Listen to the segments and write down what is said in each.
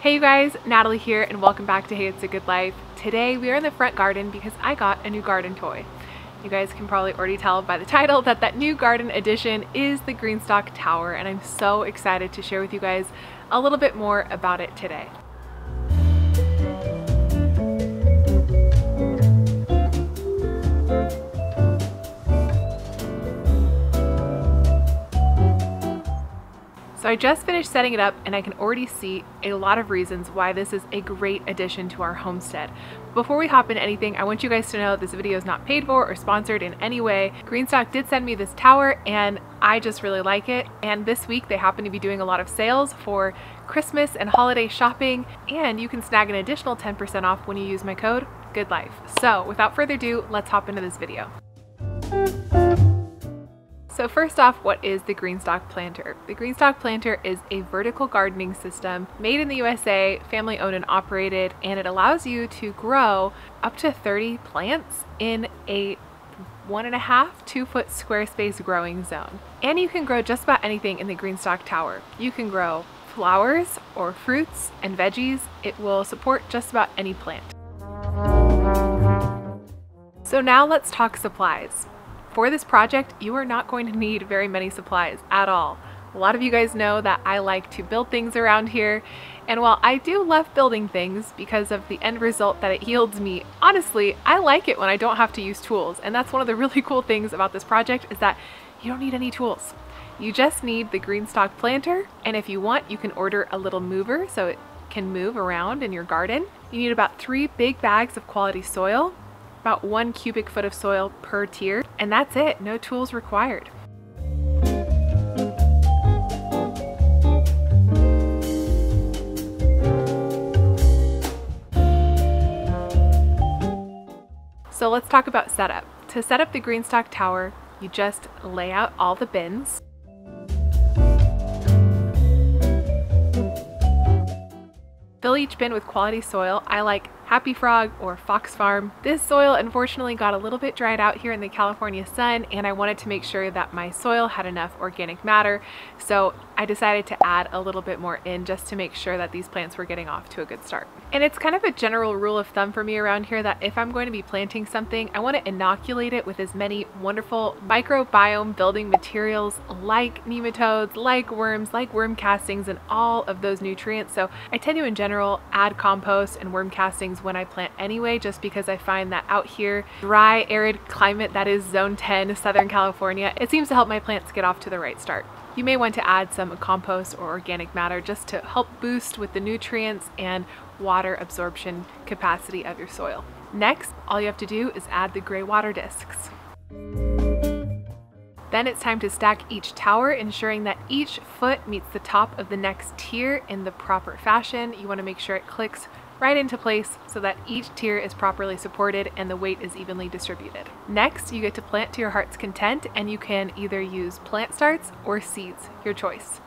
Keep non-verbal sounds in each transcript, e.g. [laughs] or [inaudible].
Hey you guys, Natalie here and welcome back to Hey It's a Good Life. Today we are in the front garden because I got a new garden toy. You guys can probably already tell by the [laughs] title that that new garden addition is the GreenStalk Tower and I'm so excited to share with you guys a little bit more about it today. I just finished setting it up and I can already see a lot of reasons why this is a great addition to our homestead. Before we hop into anything, I want you guys to know this video is not paid for or sponsored in any way. GreenStalk did send me this tower and I just really like it. And this week they happen to be doing a lot of sales for Christmas and holiday shopping and you can snag an additional 10% off when you use my code GOODLIFE. So without further ado, let's hop into this video. So first off, what is the GreenStalk Planter? The GreenStalk Planter is a vertical gardening system made in the USA, family owned and operated, and it allows you to grow up to 30 plants in a one and a half, two foot square space growing zone. And you can grow just about anything in the GreenStalk Tower. You can grow flowers or fruits and veggies. It will support just about any plant. So now let's talk supplies. For this project, you are not going to need very many supplies at all. A lot of you guys know that I like to build things around here, and while I do love building things because of the end result that it yields me, honestly, I like it when I don't have to use tools, and that's one of the [laughs] really cool things about this project is that you don't need any tools. You just need the GreenStalk planter, and if you want, you can order a little mover so it can move around in your garden. You need about three big bags of quality soil, about one cubic foot of soil per tier, and that's it, no tools required. So let's talk about setup. To set up the GreenStalk Tower, you just lay out all the bins. Fill each bin with quality soil. I like Happy Frog or Fox Farm. This soil unfortunately got a little bit dried out here in the California sun and I wanted to make sure that my soil had enough organic matter so I decided to add a little bit more in just to make sure that these plants were getting off to a good start. And it's kind of a general rule of thumb for me around here that if I'm going to be planting something, I want to inoculate it with as many wonderful microbiome building materials like nematodes, like worms, like worm castings, and all of those nutrients. So I tend to in general add compost and worm castings when I plant anyway, just because I find that out here, dry, arid climate that is zone 10, Southern California, it seems to help my plants get off to the right start. You may want to add some compost or organic matter just to help boost with the nutrients and water absorption capacity of your soil. Next, all you have to do is add the gray water discs. Then it's time to stack each tower, ensuring that each foot meets the top of the next tier in the proper fashion. You want to make sure it clicks right into place so that each tier is properly supported and the weight is evenly distributed. Next, you get to plant to your heart's content and you can either use plant starts or seeds, your choice.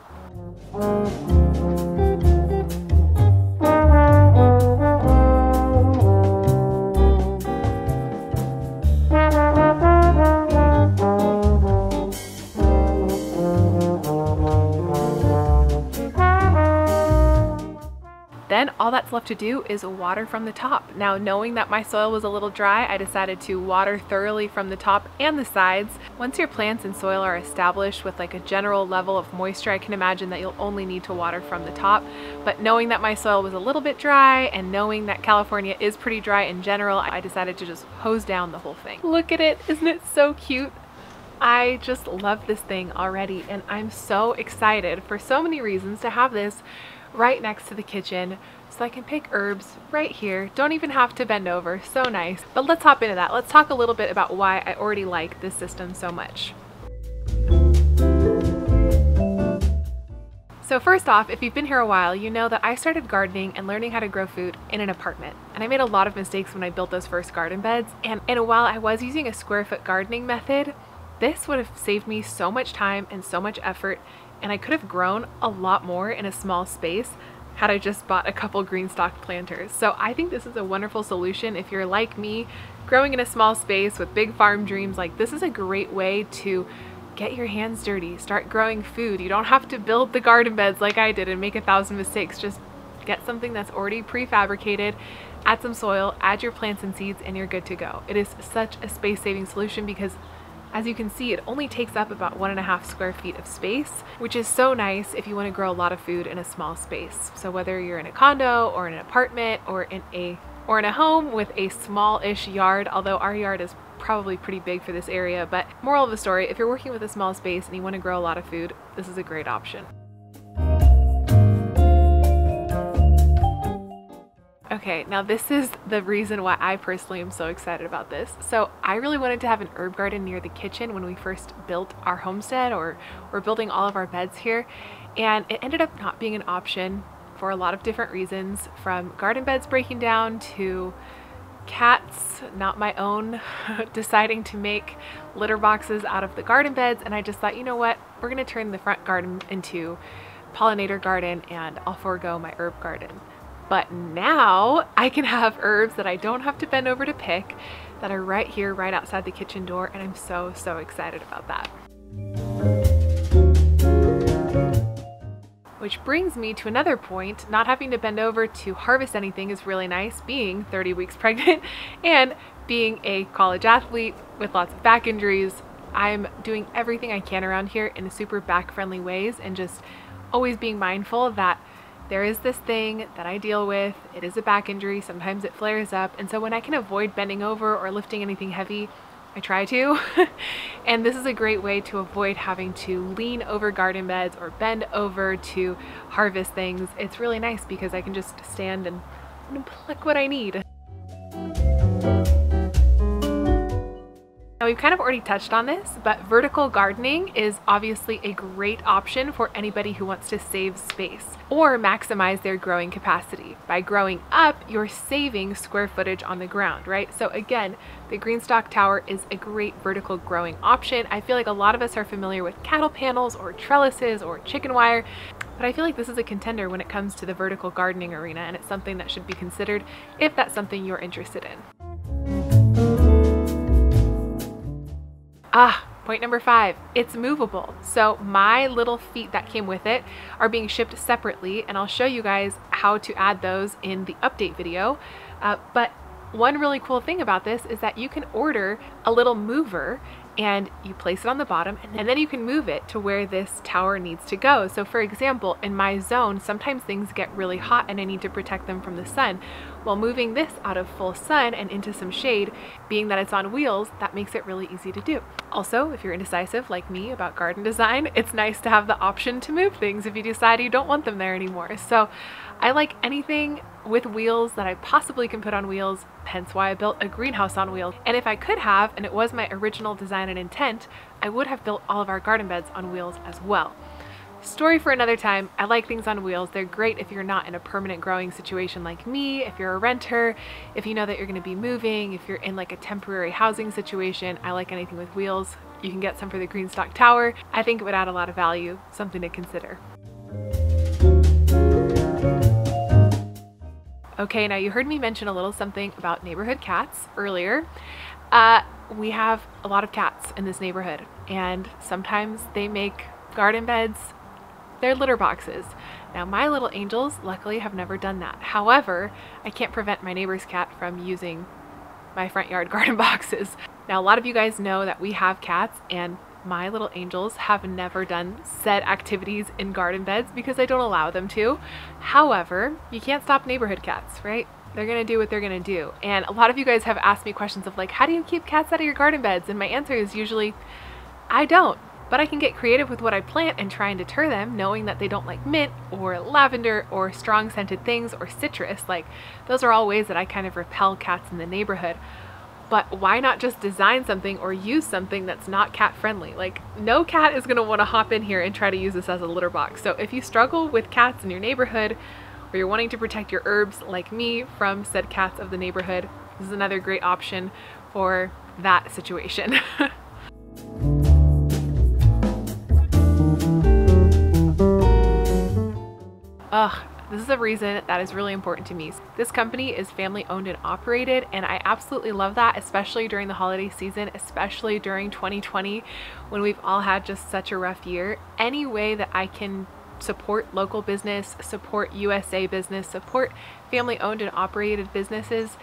Left to do is water from the top. Now knowing that my soil was a little dry, I decided to water thoroughly from the top and the sides. Once your plants and soil are established with like a general level of moisture, I can imagine that you'll only need to water from the top. But knowing that my soil was a little bit dry and knowing that California is pretty dry in general, I decided to just hose down the whole thing. Look at it, isn't it so cute? I just love this thing already and I'm so excited for so many reasons to have this right next to the kitchen so I can pick herbs right here. Don't even have to bend over, so nice. But let's hop into that. Let's talk a little bit about why I already like this system so much. So first off, if you've been here a while, you know that I started gardening and learning how to grow food in an apartment. And I made a lot of mistakes when I built those first garden beds. And, and while I was using a square foot gardening method, this would have saved me so much time and so much effort and I could have grown a lot more in a small space had I just bought a couple GreenStalk planters. So I think this is a wonderful solution if you're like me, growing in a small space with big farm dreams, like this is a great way to get your hands dirty, start growing food. You don't have to build the garden beds like I did and make a thousand mistakes. Just Get something that's already prefabricated, add some soil, add your plants and seeds, and you're good to go. It is such a space saving solution because as you can see, it only takes up about one and a half square feet of space, which is so nice if you want to grow a lot of food in a small space. So whether you're in a condo or in an apartment or in a or in a home with a small-ish yard, although our yard is probably pretty big for this area, but moral of the story, if you're working with a small space and you want to grow a lot of food, this is a great option. Okay, now this is the reason why I personally am so excited about this. So I really wanted to have an herb garden near the kitchen when we first built our homestead or we're building all of our beds here. And it ended up not being an option for a lot of different reasons from garden beds breaking down to cats, not my own, [laughs] deciding to make litter boxes out of the garden beds. And I just thought, you know what, we're gonna turn the front garden into pollinator garden and I'll forego my herb garden. But now I can have herbs that I don't have to bend over to pick that are right here, right outside the kitchen door. And I'm so, so excited about that. Which brings me to another point, not having to bend over to harvest anything is really nice, being 30 weeks [laughs] pregnant and being a college athlete with lots of back injuries. I'm doing everything I can around here in super back friendly ways and just always being mindful that there is this thing that I deal with. It is a back injury. Sometimes it flares up. And so when I can avoid bending over or lifting anything heavy, I try to. [laughs] and this is a great way to avoid having to lean over garden beds or bend over to harvest things. It's really nice because I can just stand and, pluck what I need. We've kind of already touched on this, but vertical gardening is obviously a great option for anybody who wants to save space or maximize their growing capacity. By growing up, you're saving square footage on the ground, right? So again, the GreenStalk Tower is a great vertical growing option. I feel like a lot of us are familiar with cattle panels or trellises or chicken wire, but I feel like this is a contender when it comes to the vertical gardening arena and it's something that should be considered if that's something you're interested in. Ah, point number five, it's movable. So my little feet that came with it are being shipped separately and I'll show you guys how to add those in the update video. Uh, but one really cool thing about this is that you can order a little mover and you place it on the bottom and then you can move it to where this tower needs to go. So for example, in my zone, sometimes things get really hot and I need to protect them from the sun. While moving this out of full sun and into some shade, being that it's on wheels, that makes it really easy to do. Also, if you're indecisive like me about garden design, [laughs] it's nice to have the option to move things if you decide you don't want them there anymore. So I like anything with wheels that I possibly can put on wheels, hence why I built a greenhouse on wheels. And if I could have, and it was my original design and intent, I would have built all of our garden beds on wheels as well. Story for another time. I like things on wheels. They're great if you're not in a permanent growing situation like me, if you're a renter, if you know that you're going to be moving, if you're in like a temporary housing situation. I like anything with wheels. You can get some for the GreenStalk Tower. I think it would add a lot of value, something to consider. Okay, now you heard me mention a little something about neighborhood cats earlier. Uh, we have a lot of cats in this neighborhood and sometimes they make garden beds their litter boxes. Now my little angels luckily have never done that. However, I can't prevent my neighbor's cat from using my front yard [laughs] garden boxes. Now a lot of you guys know that we have cats and my little angels have never done said activities in garden beds because I don't allow them to. However, you can't stop neighborhood cats, right? They're gonna do what they're gonna do. And a lot of you guys have asked me questions of like, how do you keep cats out of your garden beds? And my answer is usually, I don't. But I can get creative with what I plant and try and deter them, knowing that they don't like mint or lavender or strong scented things or citrus. Like, those are all ways that I kind of repel cats in the neighborhood but why not just design something or use something that's not cat friendly? Like no cat is gonna wanna hop in here and try to use this as a litter box. So if you struggle with cats in your neighborhood or you're wanting to protect your herbs like me from said cats of the neighborhood, this is another great option for that situation. [laughs] Ugh, this is a reason that is really important to me. This company is family owned and operated and I absolutely love that, especially during the holiday season, especially during 2020 when we've all had just such a rough year. Any way that I can support local business, support USA business, support family owned and operated businesses.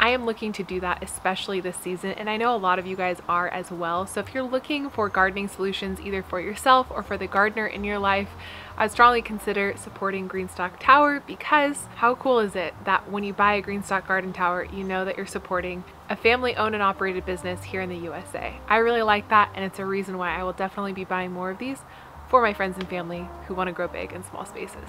I am looking to do that especially this season and I know a lot of you guys are as well. So if you're looking for gardening solutions either for yourself or for the gardener in your life, I'd strongly consider supporting GreenStalk Tower because how cool is it that when you buy a GreenStalk Garden Tower, you know that you're supporting a family owned and operated business here in the USA. I really like that and it's a reason why I will definitely be buying more of these for my friends and family who want to grow big in small spaces.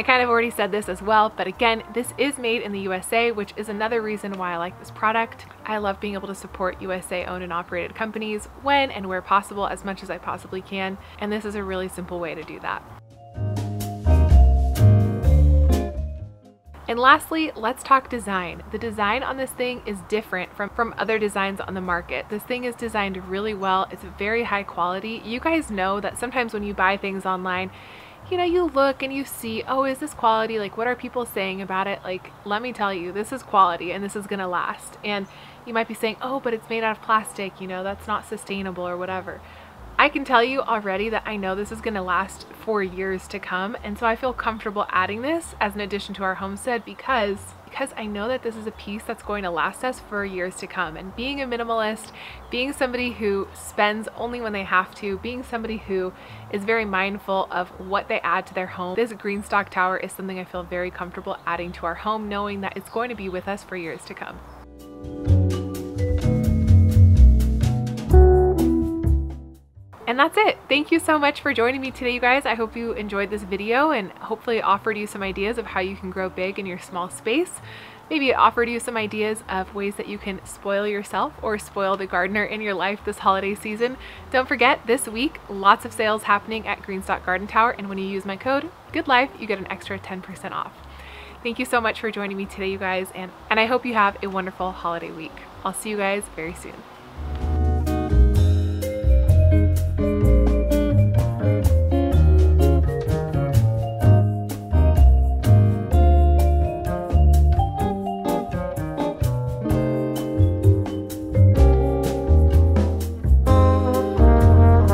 I kind of already said this as well, but again, this is made in the USA, which is another reason why I like this product. I love being able to support USA owned and operated companies when and where possible as much as I possibly can. And this is a really simple way to do that. And lastly, let's talk design. The design on this thing is different from, from other designs on the market. This thing is designed really well. It's very high quality. You guys know that sometimes when you buy things online, you know, you look and you see, oh, is this quality? Like, what are people saying about it? Like, let me tell you, this is quality and this is going to last. And you might be saying, oh, but it's made out of plastic, you know, that's not sustainable or whatever. I can tell you already that I know this is going to last for years to come. And so I feel comfortable adding this as an addition to our homestead because because I know that this is a piece that's going to last us for years to come. And being a minimalist, being somebody who spends only when they have to, being somebody who is very mindful of what they add to their home, this GreenStalk Tower is something I feel very comfortable adding to our home, knowing that it's going to be with us for years to come. That's it. Thank you so much for joining me today, you guys. I hope you enjoyed this video and hopefully offered you some ideas of how you can grow big in your small space. Maybe it offered you some ideas of ways that you can spoil yourself or spoil the gardener in your life this holiday season. Don't forget, this week, lots of sales happening at GreenStalk Garden Tower, and when you use my code, GOODLIFE, you get an extra 10% off. Thank you so much for joining me today, you guys, and, and I hope you have a wonderful holiday week. I'll see you guys very soon.